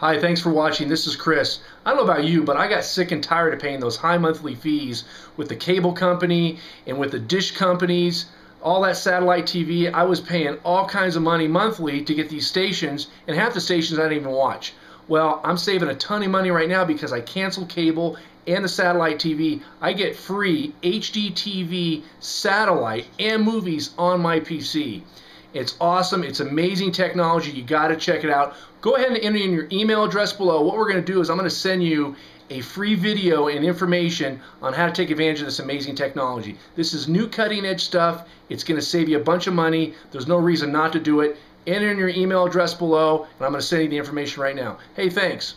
Hi, thanks for watching. This is Chris. I don't know about you, but I got sick and tired of paying those high monthly fees with the cable company and with the dish companies, all that satellite TV. I was paying all kinds of money monthly to get these stations, and half the stations I didn't even watch. Well, I'm saving a ton of money right now because I canceled cable and the satellite TV. I get free HD TV, satellite, and movies on my PC. It's awesome. It's amazing technology. You got to check it out. Go ahead and enter in your email address below. What we're going to do is I'm going to send you a free video and information on how to take advantage of this amazing technology. This is new cutting edge stuff. It's going to save you a bunch of money. There's no reason not to do it. Enter in your email address below, and I'm going to send you the information right now. Hey, thanks.